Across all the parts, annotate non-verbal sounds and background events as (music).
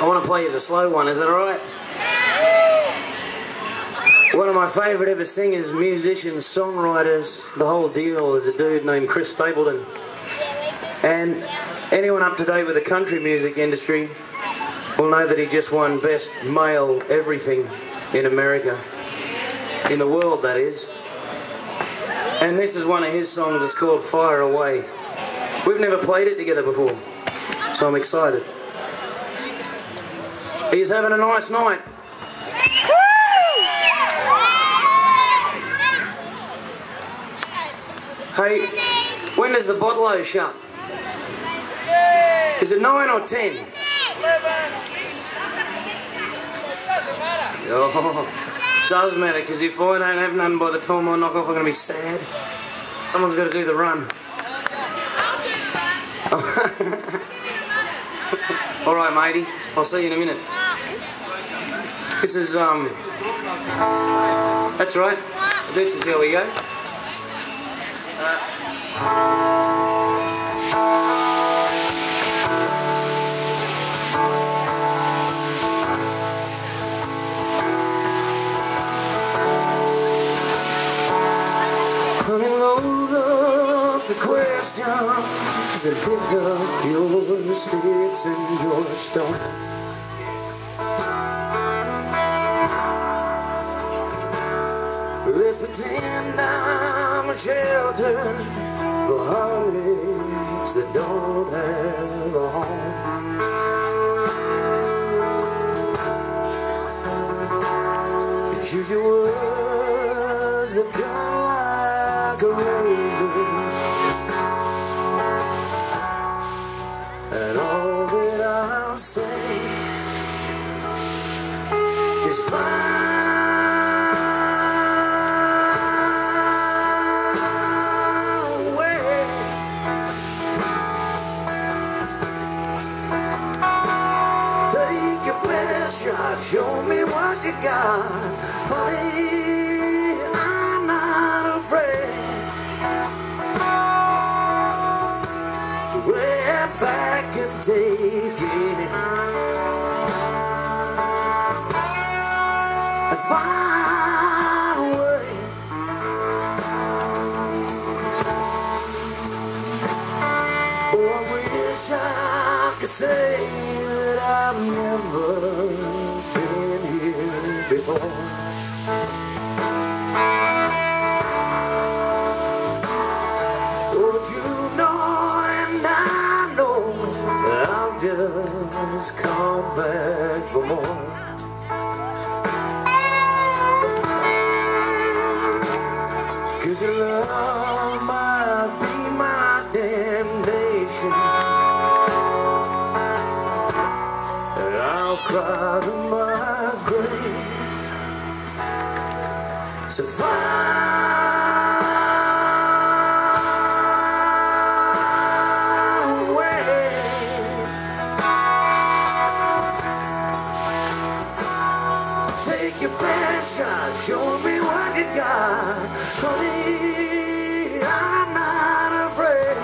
I want to play as a slow one, is that alright? One of my favourite ever singers, musicians, songwriters, the whole deal is a dude named Chris Stapleton. And anyone up to date with the country music industry will know that he just won Best Male Everything in America. In the world, that is. And this is one of his songs, it's called Fire Away. We've never played it together before, so I'm excited. He's having a nice night. Hey, when does the bottle shut? Is it 9 or 10? Oh, does matter, because if I don't have none by the time I knock off, I'm going to be sad. Someone's got to do the run. (laughs) All right, matey. I'll see you in a minute. This is, um... That's right. This is how we go. Come load up the questions and pick up your sticks and your stones. Pretend I'm a shelter for heartaches that don't have show me what you got. Honey, I'm not afraid. So grab back and take it. And far away. Oh, I wish I could say that I've never Cause your love might be my damnation. And I'll cry to my grave. So far Show me what you got. I'm not afraid.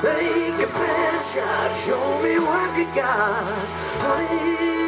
Take best shot, show me what you got. Honey,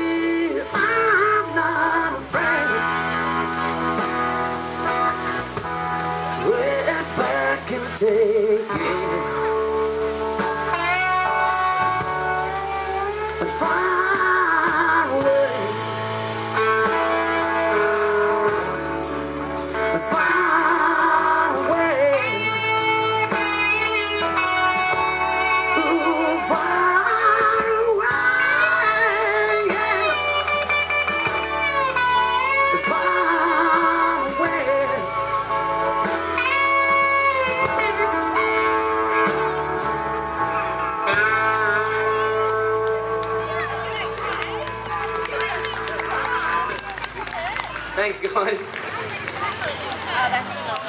Thanks, guys.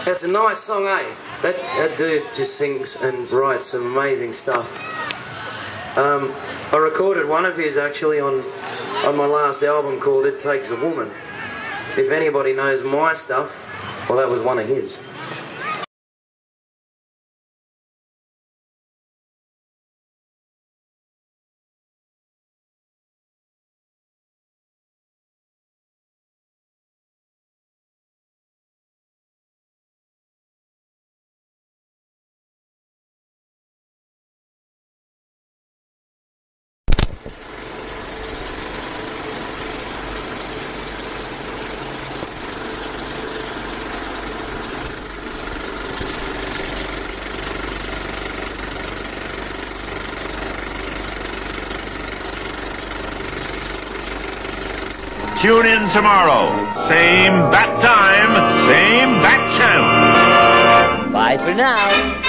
That's a nice song, eh? That, that dude just sings and writes some amazing stuff. Um, I recorded one of his actually on on my last album called It Takes a Woman. If anybody knows my stuff, well, that was one of his. Tune in tomorrow. Same bat time, same bat channel. Bye for now.